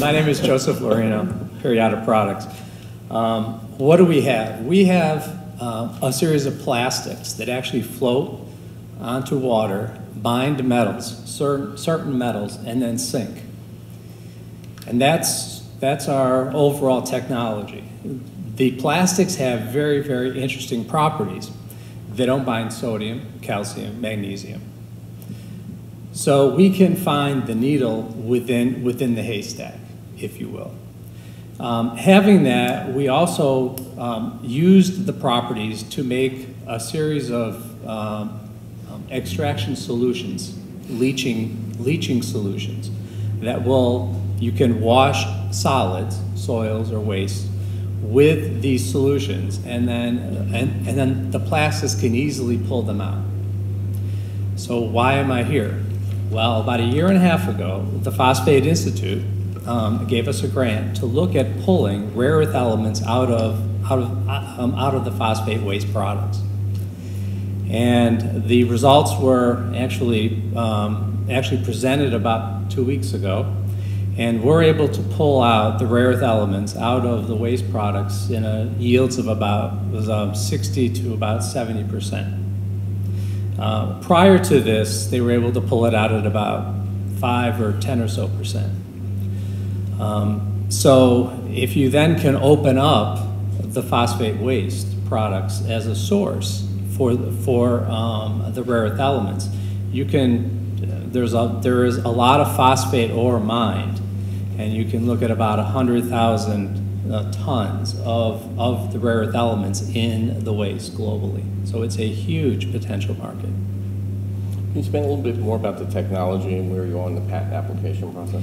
my name is Joseph Laurino, Periodic Products. Um, what do we have? We have uh, a series of plastics that actually float onto water, bind metals, certain, certain metals, and then sink. And that's, that's our overall technology. The plastics have very, very interesting properties. They don't bind sodium, calcium, magnesium. So we can find the needle within, within the haystack, if you will. Um, having that, we also um, used the properties to make a series of um, um, extraction solutions, leaching, leaching solutions that will, you can wash solids, soils or waste, with these solutions and then, and, and then the plastics can easily pull them out. So why am I here? Well, about a year and a half ago, the Phosphate Institute um, gave us a grant to look at pulling rare earth elements out of, out of, um, out of the phosphate waste products. And the results were actually, um, actually presented about two weeks ago. And we're able to pull out the rare earth elements out of the waste products in a yields of about was, um, 60 to about 70 percent. Uh, prior to this, they were able to pull it out at about 5 or 10 or so percent. Um, so if you then can open up the phosphate waste products as a source for, for um, the rare earth elements, you can, there's a, there is a lot of phosphate ore mined, and you can look at about 100,000 uh, tons of, of the rare earth elements in the waste globally. So it's a huge potential market. Can you explain a little bit more about the technology and where you are in the patent application process?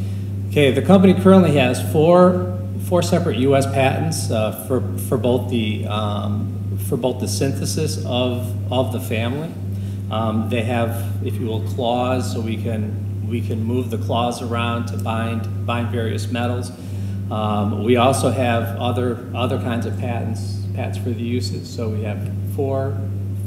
Okay, the company currently has four, four separate U.S. patents uh, for, for both the um, for both the synthesis of, of the family. Um, they have, if you will, claws, so we can we can move the claws around to bind bind various metals. Um, we also have other other kinds of patents patents for the uses. So we have four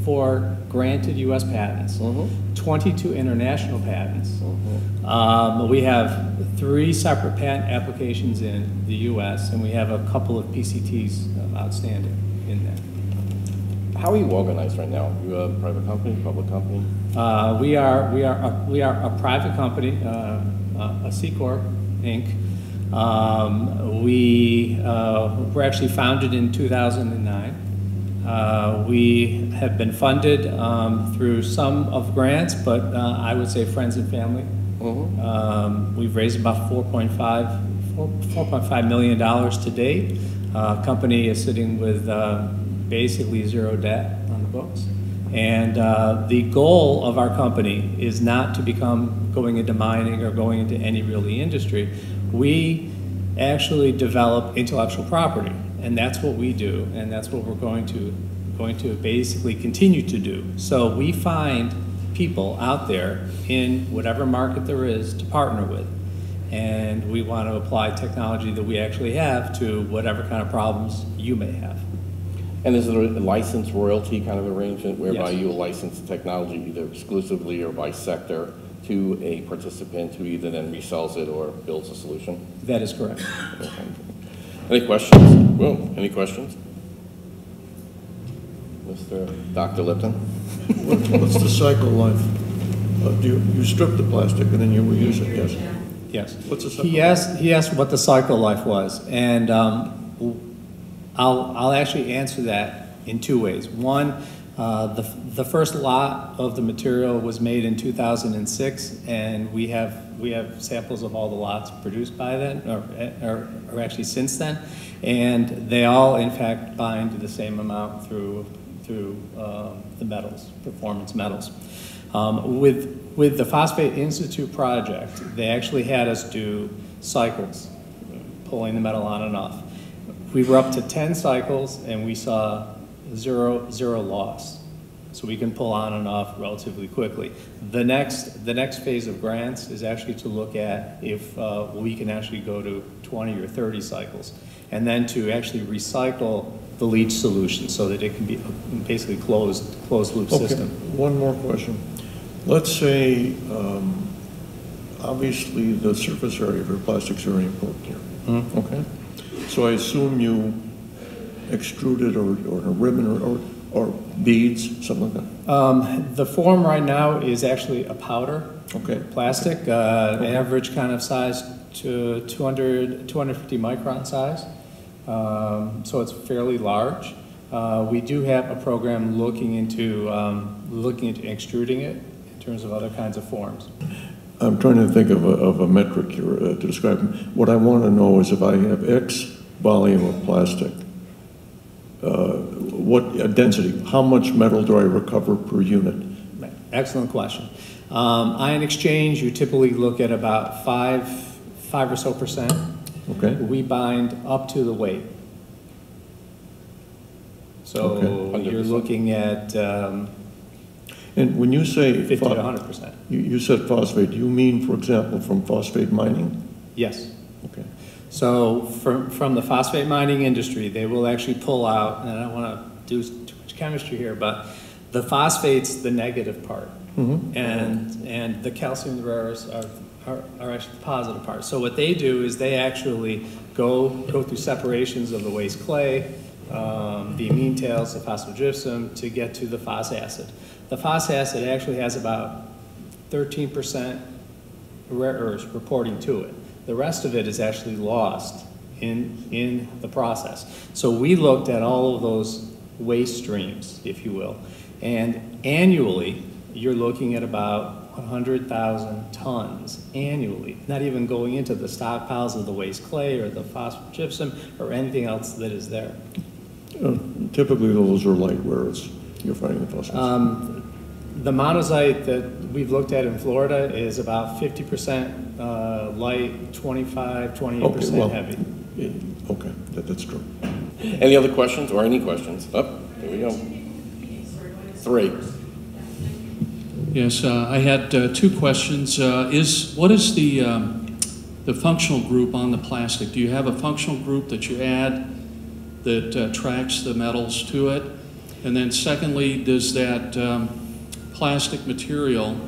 four granted U.S. patents, Mhm. 22 international patents. Mhm. Um, we have three separate patent applications in the U.S. and we have a couple of PCTs uh, outstanding in there. How are you organized right now? You a private company, public company? Uh, we are we are a, we are a private company, uh, uh, a C corp, Inc. Um, we uh, were actually founded in 2009. Uh, we have been funded um, through some of grants, but uh, I would say friends and family. Mhm. Um, we've raised about 4.5 $4.5 million to date. Uh, company is sitting with uh, basically zero debt on the books. And uh, the goal of our company is not to become going into mining or going into any really industry. We actually develop intellectual property, and that's what we do, and that's what we're going to going to basically continue to do. So we find people out there in whatever market there is to partner with. And we want to apply technology that we actually have to whatever kind of problems you may have. And is it a license royalty kind of arrangement whereby Yes. you will license the technology either exclusively or by sector to a participant who either then resells it or builds a solution? That is correct. Okay. Any questions? Well, any questions? Mr. Dr. Lifton? What- What's the cycle life? Uh, Do you, you strip the plastic and then you reuse it, yes? Yes. What's the cycle He cycle? asked, he asked what the cycle life was, and um, I'll, I'll actually answer that in two ways. One, uh, the, the first lot of the material was made in 2006, and we have, we have samples of all the lots produced by then, or, or, or actually since then, and they all, in fact, bind to the same amount through, through um, the metals, performance metals. Um, with, with the Phosphate Institute project, they actually had us do cycles, pulling the metal on and off. We were up to 10 cycles and we saw zero, zero loss. So we can pull on and off relatively quickly. The next, the next phase of grants is actually to look at if uh, we can actually go to 20 or 30 cycles. And then to actually recycle the leach solution so that it can be basically closed, closed loop Okay, system. one more question. Let's say um, obviously, the surface area for plastics are very important here. Okay? So I assume you extrude it or, or a ribbon or, or, or beads, something like that? Um, The form right now is actually a powder Okay, plastic, uh, average kind of size to 200, 250 micron size. Um, So it's fairly large. Uh, We do have a program looking into, um, looking into extruding it in terms of other kinds of forms. I'm trying to think of a, of a metric here uh, to describe. What I want to know is if I have X volume of plastic, what uh, density, how much metal do I recover per unit? Excellent question. Um, Ion exchange, you typically look at about five, five or so percent. Okay? We bind up to the weight. So Okay. you're looking at um, And when you say, 50 to 100 percent. you, you said phosphate, Do you mean, for example, from phosphate mining? Yes. Okay. So from, from the phosphate mining industry, they will actually pull out, and I don't want to do too much chemistry here, but the phosphate's the negative part. Mhm. And, and the calcium, the rare earths are, are, are actually the positive part. So what they do is they actually go, go through separations of the waste clay, um, the amine tails, the phosphogypsum, to get to the phos acid. The phos acid actually has about thirteen percent rare earths reporting to it. The rest of it is actually lost in, in the process. So we looked at all of those waste streams, if you will, and annually, you're looking at about 100,000 tons annually, not even going into the stockpiles of the waste clay or the phosphogypsum or anything else that is there. Uh, Typically, those are light rares you're finding the phosphates. Um, The monazite that we've looked at in Florida is about 50% uh, light, 25, Okay, well, 28% heavy. Okay, that, that's true. Any other questions or any questions? Up, here we go. Three. Yes, uh, I had uh, two questions. Uh, Is, what is the, um, the functional group on the plastic? Do you have a functional group that you add that uh, tracks the metals to it? And then secondly, does that um, plastic material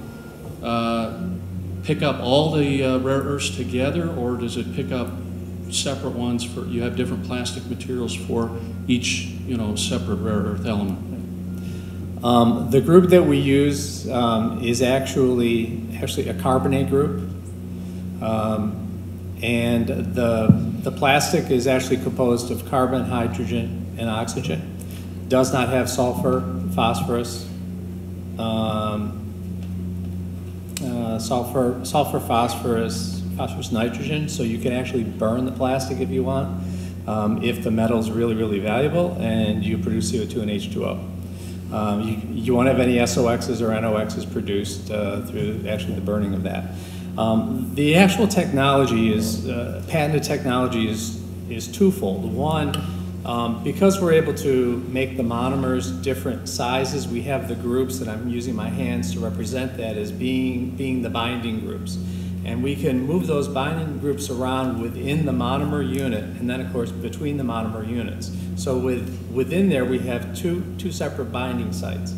uh, pick up all the uh, rare earths together, or does it pick up separate ones for, you have different plastic materials for each, you know, separate rare earth element? Um, The group that we use um, is actually, actually a carbonate group. Um, And the, the plastic is actually composed of carbon, hydrogen, and oxygen. Does not have sulfur, phosphorus, um, uh, sulfur, sulfur, phosphorus, phosphorus, nitrogen, so you can actually burn the plastic if you want, um, if the metal's really, really valuable, and you produce CO2 and H2O. Um, you, you won't have any SOXs or NOXs produced uh, through actually the burning of that. Um, the actual technology is, uh, patented technology is, is twofold. One, um, because we're able to make the monomers different sizes, we have the groups that I'm using my hands to represent that as being, being the binding groups. And we can move those binding groups around within the monomer unit and then, of course, between the monomer units. So with, within there, we have two, two separate binding sites.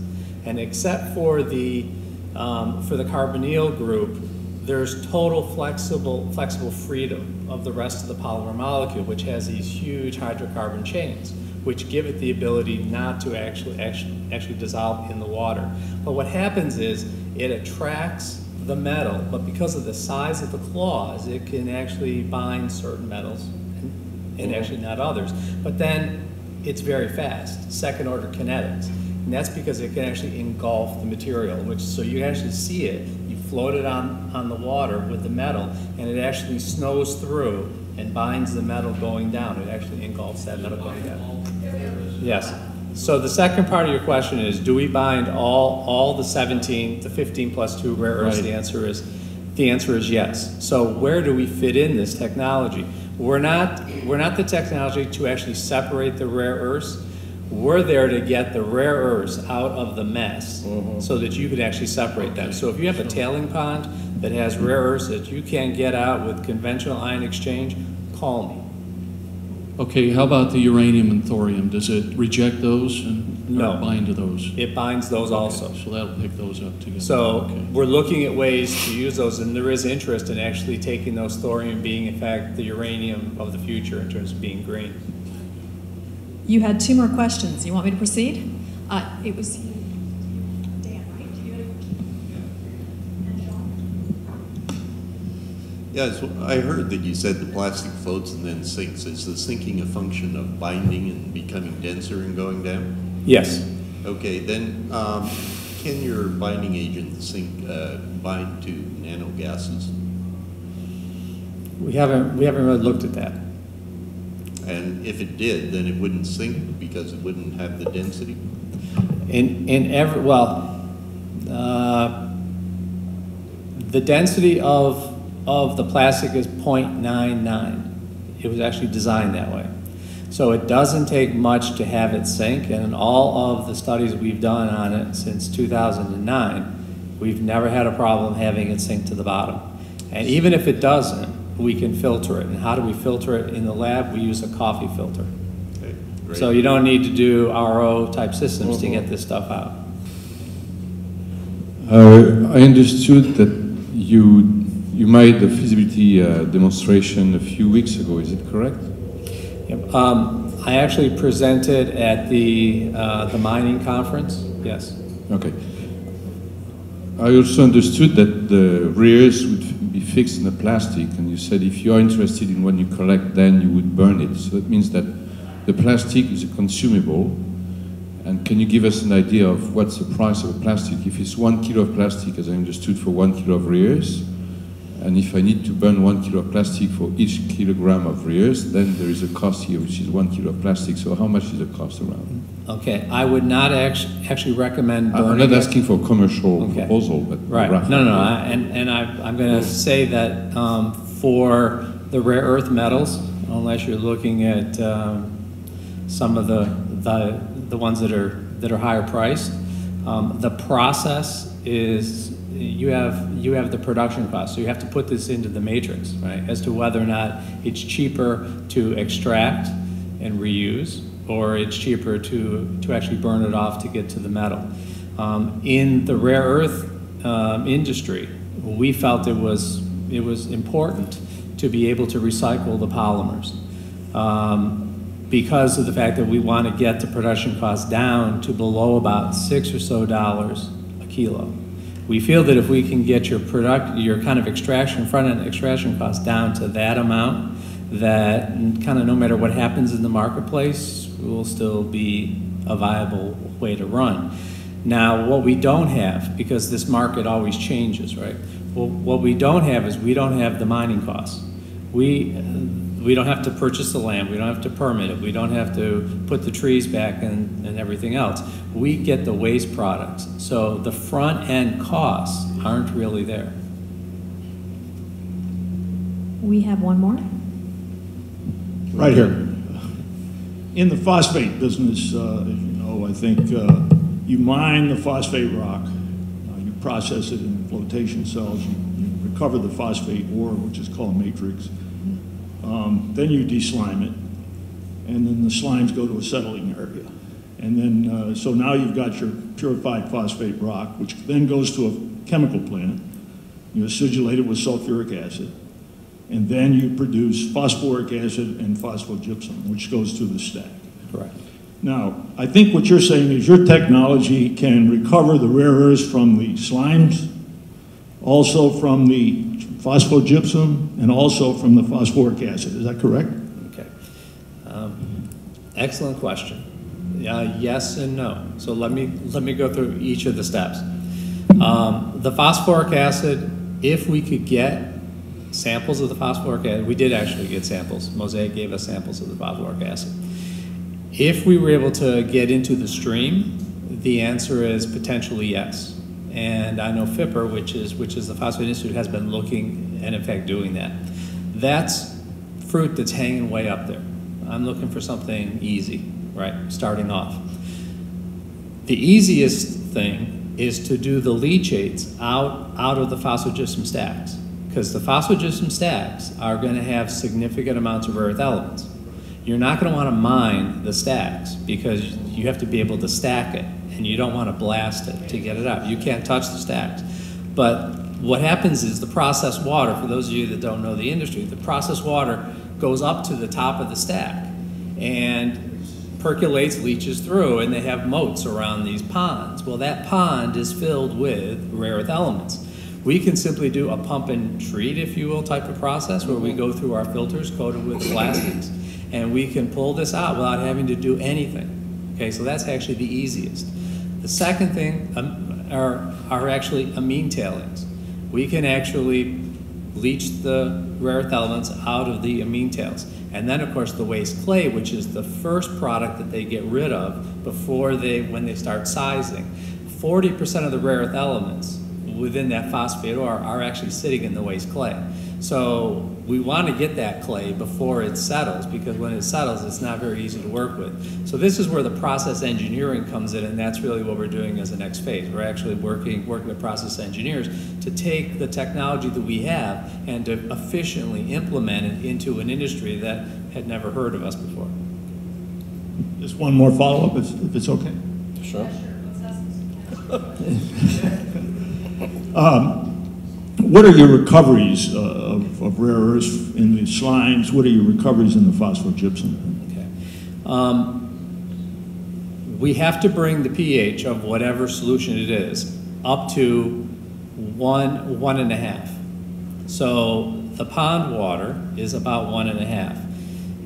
And except for the, um, for the carbonyl group, there's total flexible, flexible freedom of the rest of the polymer molecule, which has these huge hydrocarbon chains, which give it the ability not to actually, actually, actually dissolve in the water. But what happens is it attracts the metal, but because of the size of the claws, it can actually bind certain metals and, and mm-hmm. actually not others. But then it's very fast, second order kinetics. And that's because it can actually engulf the material, which, so you actually see it, you float it on, on the water with the metal, and it actually snows through and binds the metal going down. It actually engulfs that metal going down. Yes. So the second part of your question is, do we bind all, all the 17, the 15 plus 2 rare earths? The answer is, the answer is yes. So where do we fit in this technology? We're not, we're not the technology to actually separate the rare earths. We're there to get the rare earths out of the mess mm-hmm. so that you could actually separate them. So if you have a tailing pond that has rare earths that you can't get out with conventional ion exchange, call me. Okay, how about the uranium and thorium? Does it reject those? And No. Bind to those? It binds those also. Okay, So that'll pick those up together. So Okay. we're looking at ways to use those, and there is interest in actually taking those thorium being in fact the uranium of the future in terms of being green. You had two more questions. You want me to proceed? Uh, It was Dan, right? You had Yes, I heard that you said the plastic floats and then sinks. Is the sinking a function of binding and becoming denser and going down? Yes. Okay, then, um, can your binding agent sink, uh, bind to nanogases? We haven't, we haven't really looked at that. And if it did, then it wouldn't sink because it wouldn't have the density? In, in every, well, uh, the density of, of the plastic is 0.99. It was actually designed that way. So it doesn't take much to have it sink, and in all of the studies we've done on it since 2009, we've never had a problem having it sink to the bottom. And even if it doesn't, we can filter it. And how do we filter it in the lab? We use a coffee filter. Okay, great. So you don't need to do RO-type systems to get this stuff out. Uh, I understood that you, you made a feasibility uh, demonstration a few weeks ago, is it correct? Yep. Um, I actually presented at the, uh, the mining conference, yes. Okay. I also understood that the rears would be fixed in the plastic, and you said if you are interested in what you collect, then you would burn it. So that means that the plastic is a consumable. And can you give us an idea of what's the price of a plastic? If it's one kilo of plastic, as I understood, for one kilo of rears, and if I need to burn one kilo of plastic for each kilogram of rears, then there is a cost here, which is one kilo of plastic. So how much is the cost around? Okay, I would not act- actually recommend burning I'm not it. asking for a commercial Okay. proposal, but Right, no, no, no. I- and, and I, I'm gonna say that, um, for the rare earth metals, unless you're looking at, um, some of the, the, the ones that are, that are higher priced, um, the process is, you have, you have the production cost, so you have to put this into the matrix, right? As to whether or not it's cheaper to extract and reuse, or it's cheaper to, to actually burn it off to get to the metal. Um, in the rare earth um, industry, we felt it was, it was important to be able to recycle the polymers um, because of the fact that we want to get the production cost down to below about six or so dollars a kilo. We feel that if we can get your product, your kind of extraction, front-end extraction cost down to that amount, that kind of no matter what happens in the marketplace, will still be a viable way to run. Now, what we don't have, because this market always changes, right? Well, what we don't have is we don't have the mining costs. We, we don't have to purchase the land, we don't have to permit it, we don't have to put the trees back and, and everything else. We get the waste products, so the front end costs aren't really there. We have one more. Right here. In the phosphate business, uh, as you know, I think uh, you mine the phosphate rock, uh, you process it in flotation cells, you you recover the phosphate ore, which is called matrix. Um, Then you deslime it, and then the slimes go to a settling area. And then, uh, so now you've got your purified phosphate rock, which then goes to a chemical plant. You acidulate it with sulfuric acid. And then you produce phosphoric acid and phosphogypsum, which goes to the stack. Correct. Now, I think what you're saying is your technology can recover the rare earths from the slimes, also from the phosphogypsum, and also from the phosphoric acid. Is that correct? Okay. Um, Excellent question. Uh, Yes and no. So let me, let me go through each of the steps. Um, The phosphoric acid, if we could get samples of the phosphoric acid, we did actually get samples. Mosaic gave us samples of the phosphoric acid. If we were able to get into the stream, the answer is potentially yes. And I know FIPR, which is, which is the Phosphate Institute, has been looking and in fact doing that. That's fruit that's hanging way up there. I'm looking for something easy, right, starting off. The easiest thing is to do the leachates out, out of the phosphogypsum stacks, because the phosphogypsum stacks are going to have significant amounts of earth elements. you're not going to want to mine the stacks because you have to be able to stack it and you don't want to blast it to get it out. You can't touch the stacks. But what happens is the processed water, for those of you that don't know the industry, the processed water goes up to the top of the stack and percolates, leaches through, and they have moats around these ponds. Well, that pond is filled with rare earth elements. We can simply do a pump and treat, if you will, type of process where we go through our filters coated with plastics, and we can pull this out without having to do anything. Okay, so that's actually the easiest. The second thing um, are, are actually amine tailings. We can actually leach the rare earth elements out of the amine tails. And then, of course, the waste clay, which is the first product that they get rid of before they, when they start sizing. 40% of the rare earth elements within that phosphate ore are actually sitting in the waste clay. So we want to get that clay before it settles because when it settles, it's not very easy to work with. So this is where the process engineering comes in, and that's really what we're doing as the next phase. We're actually working working with process engineers to take the technology that we have and to efficiently implement it into an industry that had never heard of us before. Just one more follow-up, if if it's okay. Sure. What are your recoveries uh, of of rare earths in the slimes? What are your recoveries in the phosphogypsum? Okay. Um, we have to bring the pH of whatever solution it is up to one, one and a half. So the pond water is about one and a half.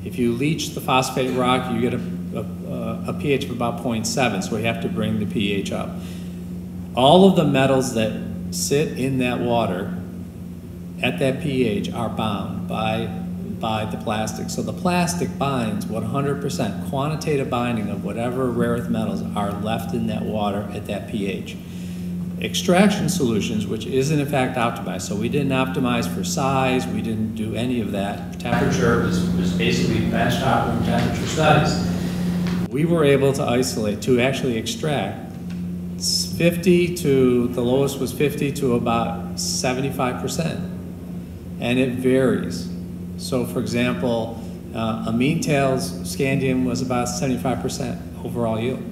If you leach the phosphate rock, you get a, a, a pH of about 0.7, so we have to bring the pH up. All of the metals that sit in that water at that pH are bound by, by the plastic. So the plastic binds 100% quantitative binding of whatever rare earth metals are left in that water at that pH. Extraction solutions, which isn't in fact optimized, so we didn't optimize for size, we didn't do any of that. Temperature was, was basically benchtop temperature studies. We were able to isolate, to actually extract 50 to, the lowest was 50 to about 75%. And it varies. So for example, uh, amine tails, scandium was about 75% overall yield.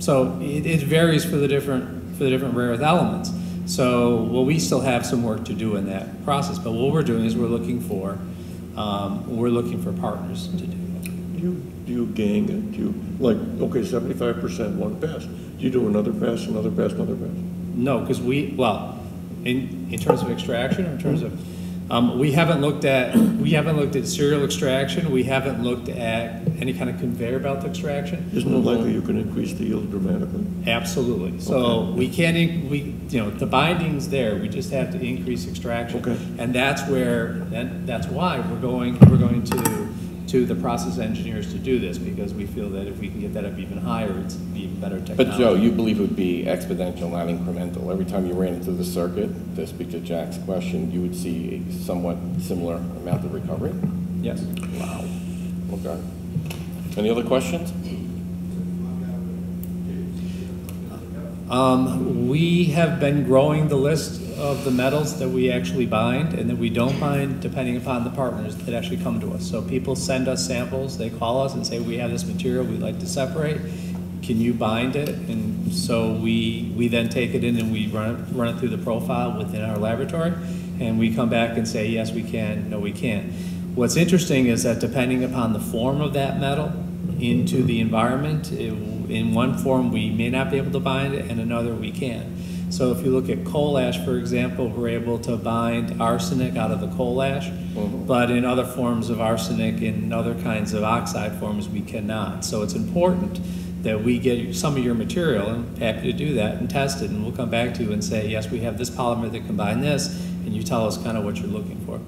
So it, it varies for the different, for the different rare earth elements. So, well, we still have some work to do in that process, but what we're doing is we're looking for, um, we're looking for partners to do that. Do you gang it? Do you, like, okay, seventy-five percent one pass. Do you do another pass, another pass, another pass? No, because we, well, in, in terms of extraction, or in terms of, um, we haven't looked at, we haven't looked at serial extraction, we haven't looked at any kind of conveyor belt extraction. Isn't it likely you can increase the yield dramatically? Absolutely. So we can't, in- we, you know, the binding's there, we just have to increase extraction. Okay. And that's where, and that's why we're going, we're going to, to the process engineers to do this, because we feel that if we can get that up even higher, it's be even better technology. But Joe, you believe it would be exponential, not incremental. Every time you ran into the circuit, to speak to Jack's question, you would see a somewhat similar amount of recovery? Yes. Wow. Okay. Any other questions? Um, we have been growing the list of the metals that we actually bind and that we don't bind depending upon the partners that actually come to us. So people send us samples, they call us and say, we have this material we'd like to separate. Can you bind it? And so we, we then take it in and we run it, run it through the profile within our laboratory. And we come back and say, yes, we can, no, we can't. What's interesting is that depending upon the form of that metal into the environment, it, in one form we may not be able to bind it, and another we can. So if you look at coal ash, for example, we're able to bind arsenic out of the coal ash, mm-hmm. but in other forms of arsenic, in other kinds of oxide forms, we cannot. So it's important that we get some of your material, and happy to do that, and test it, and we'll come back to you and say, yes, we have this polymer that can bind this, and you tell us kind of what you're looking for.